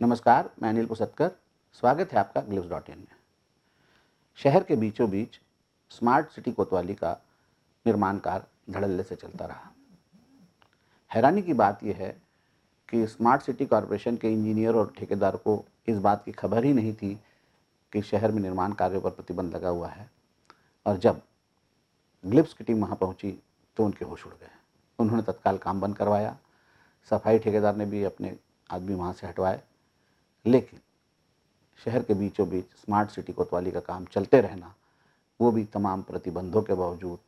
नमस्कार, मैं अनिल पुसतकर। स्वागत है आपका ग्लिप्स डॉट इन में। शहर के बीचों बीच स्मार्ट सिटी कोतवाली का निर्माण कार्य धड़ल्ले से चलता रहा। हैरानी की बात यह है कि स्मार्ट सिटी कॉरपोरेशन के इंजीनियर और ठेकेदार को इस बात की खबर ही नहीं थी कि शहर में निर्माण कार्यों पर प्रतिबंध लगा हुआ है। और जब ग्लिप्स की टीम वहाँ पहुँची तो उनके होश उड़ गए। उन्होंने तत्काल काम बंद करवाया। सफ़ाई ठेकेदार ने भी अपने आदमी वहाँ से हटवाए। लेकिन शहर के बीचों बीच स्मार्ट सिटी कोतवाली का काम चलते रहना, वो भी तमाम प्रतिबंधों के बावजूद,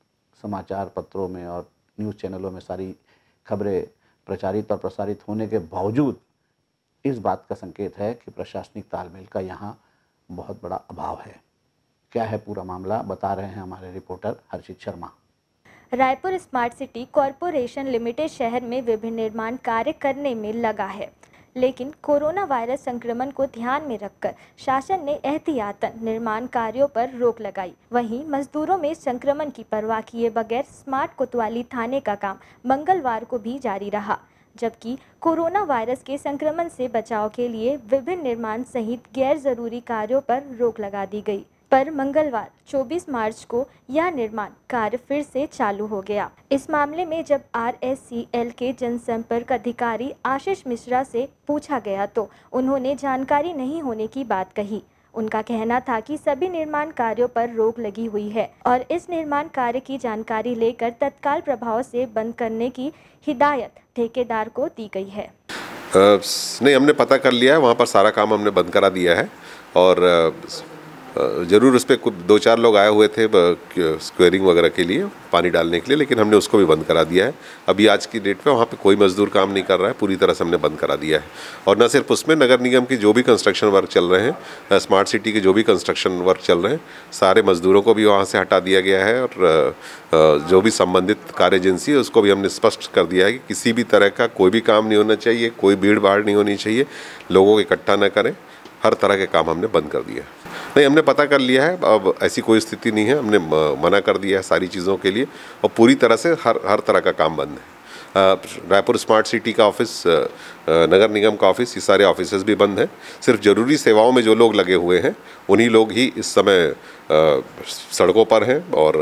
समाचार पत्रों में और न्यूज़ चैनलों में सारी खबरें प्रचारित और प्रसारित होने के बावजूद, इस बात का संकेत है कि प्रशासनिक तालमेल का यहाँ बहुत बड़ा अभाव है। क्या है पूरा मामला, बता रहे हैं हमारे reporter Harshit Sharma. Raipur smart city corporation limited शहर में विभिन्न निर्माण कार्य करने में लगा है। लेकिन कोरोना वायरस संक्रमण को ध्यान में रखकर शासन ने एहतियातन निर्माण कार्यों पर रोक लगाई। वहीं मजदूरों में संक्रमण की परवाह किए बगैर स्मार्ट कोतवाली थाने का काम मंगलवार को भी जारी रहा, जबकि कोरोना वायरस के संक्रमण से बचाव के लिए विभिन्न निर्माण सहित गैर ज़रूरी कार्यों पर रोक लगा दी गई। पर मंगलवार 24 मार्च को यह निर्माण कार्य फिर से चालू हो गया। इस मामले में जब आरएससीएल के जनसंपर्क अधिकारी आशीष मिश्रा से पूछा गया तो उन्होंने जानकारी नहीं होने की बात कही। उनका कहना था कि सभी निर्माण कार्यों पर रोक लगी हुई है और इस निर्माण कार्य की जानकारी लेकर तत्काल प्रभाव से बंद करने की हिदायत ठेकेदार को दी गई है। नहीं, हमने पता कर लिया है, वहाँ पर सारा काम हमने बंद करा दिया है और ज़रूर उस पर कुछ, दो चार लोग आए हुए थे स्क्वेयरिंग वगैरह के लिए, पानी डालने के लिए, लेकिन हमने उसको भी बंद करा दिया है। अभी आज की डेट पे वहाँ पे कोई मजदूर काम नहीं कर रहा है, पूरी तरह से हमने बंद करा दिया है। और न सिर्फ़ उसमें, नगर निगम की जो भी कंस्ट्रक्शन वर्क चल रहे हैं स्मार्ट सिटी के जो भी कंस्ट्रक्शन वर्क चल रहे हैं, सारे मजदूरों को भी वहाँ से हटा दिया गया है और जो भी संबंधित कार्य एजेंसी है, उसको भी हमने स्पष्ट कर दिया है कि किसी भी तरह का कोई भी काम नहीं होना चाहिए, कोई भीड़ भाड़ नहीं होनी चाहिए, लोगों को इकट्ठा न करें, हर तरह के काम हमने बंद कर दिया नहीं, हमने पता कर लिया है, अब ऐसी कोई स्थिति नहीं है, हमने मना कर दिया है सारी चीज़ों के लिए, और पूरी तरह से हर हर तरह का काम बंद है। रायपुर स्मार्ट सिटी का ऑफ़िस नगर निगम का ऑफ़िस, ये सारे ऑफ़िस भी बंद हैं। सिर्फ़ ज़रूरी सेवाओं में जो लोग लगे हुए हैं, उन्हीं लोग ही इस समय सड़कों पर हैं और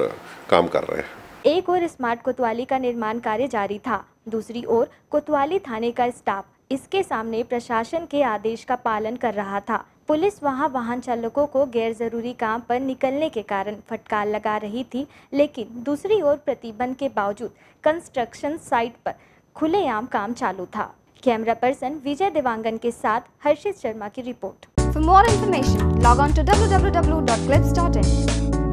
काम कर रहे हैं। एक और स्मार्ट कोतवाली का निर्माण कार्य जारी था, दूसरी ओर कोतवाली थाने का स्टाफ इसके सामने प्रशासन के आदेश का पालन कर रहा था। पुलिस वहाँ वाहन चालकों को गैर ज़रूरी काम पर निकलने के कारण फटकार लगा रही थी, लेकिन दूसरी ओर प्रतिबंध के बावजूद कंस्ट्रक्शन साइट पर खुलेआम काम चालू था कैमरा पर्सन विजय देवांगन के साथ हर्षित शर्मा की report for more information log on to W W W dot www.clips.in.